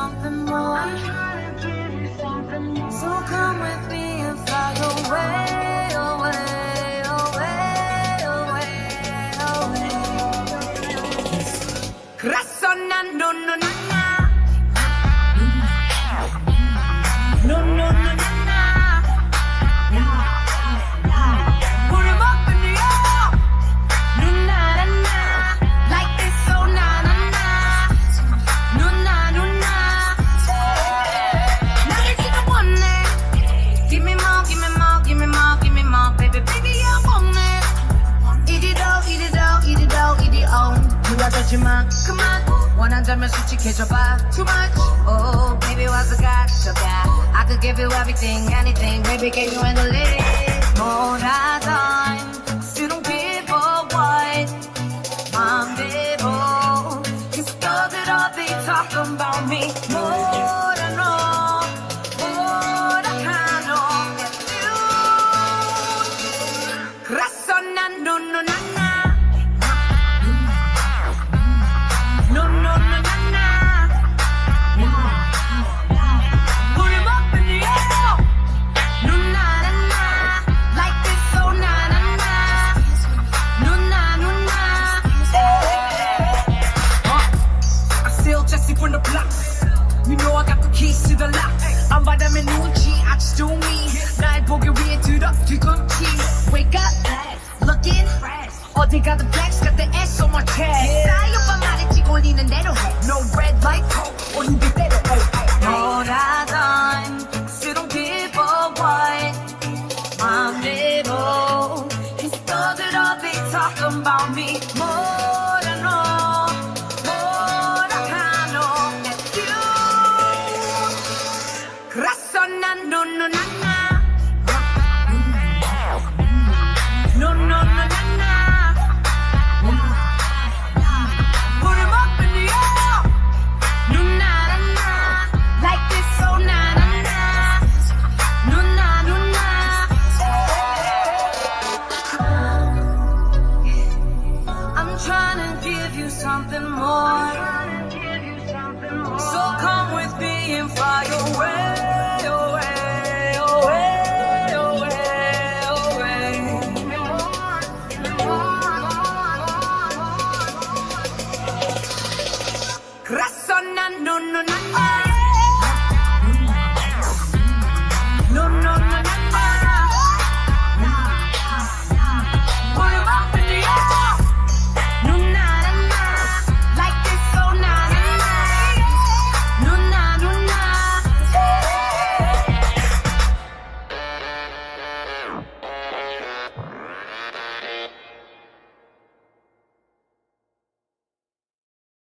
something more. I'm trying to give you something more. So come with me and fly away, away, away, away, away. Razonando, no, no. 좋아졌지만 그만 원한다면 솔직해져봐 Too much Oh baby 와서 가져가 I could give you everything anything baby can you handle it Lil Jessi from the block. You know I got the keys to the lock. I'm vitamin Nucci, I just do me. 나의 보기 위해 들어 뒤꿈치. Wake up, looking fresh. got the blacks, got the S on my chest. 나이 오빠 말했지 골리는 대로 해. No red light, 오는 그대로. 뭐라던 I don't give a what. 맘대로. Instead of be talking about me. something more. So come with me and fly away, away, away, away, away. No, no, no, no.